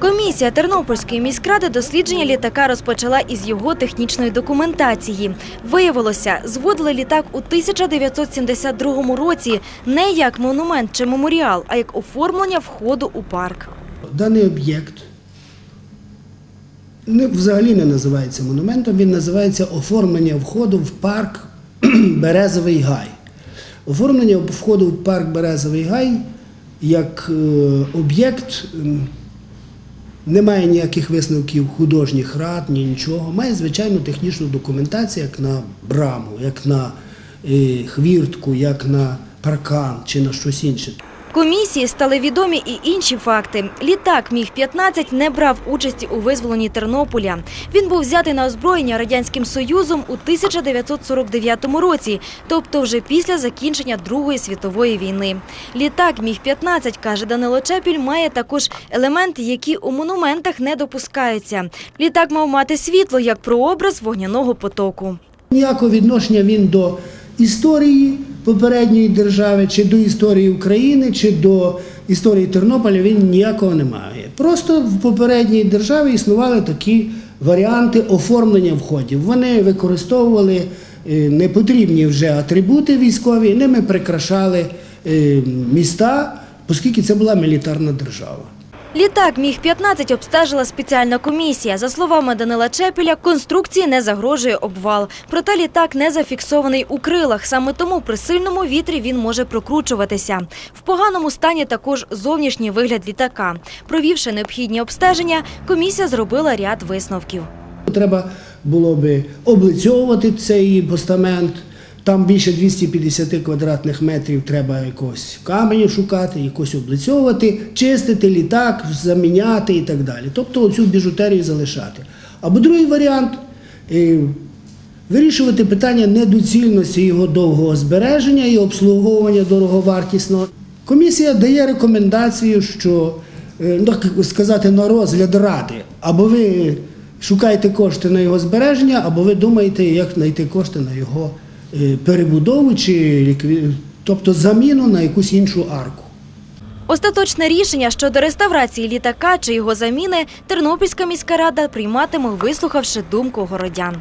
Комісія Тернопільської міськради дослідження літака розпочала із його технічної документації. Виявилося, зводили літак у 1972 році не як монумент чи меморіал, а як оформлення входу у парк. Даний об'єкт взагалі не називається монументом, він називається оформлення входу в парк Березовий Гай. Оформлення входу в парк Березовий Гай як е, об'єкт м, не має ніяких висновків художніх рад, ні нічого. Має звичайну технічну документацію, як на браму, як на е, хвіртку, як на паркан чи на щось інше. Комісії стали відомі і інші факти. Літак Міг-15 не брав участі у визволенні Тернополя. Він був взятий на озброєння Радянським Союзом у 1949 році, тобто вже після закінчення Другої світової війни. Літак Міг-15, каже Данило Чепіль, має також елементи, які у монументах не допускаються. Літак мав мати світло як прообраз вогняного потоку. Ніякого відношення він до історії попередньої держави, чи до історії України, чи до історії Тернополя він ніякого не має. Просто в попередній державі існували такі варіанти оформлення входів. Вони використовували е, непотрібні вже атрибути військові, ними прикрашали е, міста, оскільки це була мілітарна держава. Літак Міг-15 обстежила спеціальна комісія. За словами Данила Чепіля, конструкції не загрожує обвал. Проте літак не зафіксований у крилах. Саме тому при сильному вітрі він може прокручуватися. В поганому стані також зовнішній вигляд літака. Провівши необхідні обстеження, комісія зробила ряд висновків. Треба було би облицьовувати цей постамент. Там більше 250 квадратних метрів треба якогось каменю шукати, якось облицьовувати, чистити літак, заміняти і так далі. Тобто оцю біжутерію залишати. Або другий варіант е, вирішувати питання недоцільності його довгого збереження і обслуговування дороговартісного. Комісія дає рекомендацію, що е, ну, сказати, на розгляд ради. Або ви шукаєте кошти на його збереження, або ви думаєте, як знайти кошти на його е, перебудову чи тобто заміну на якусь іншу арку. Остаточне рішення щодо реставрації літака чи його заміни Тернопільська міська рада прийматиме, вислухавши думку городян.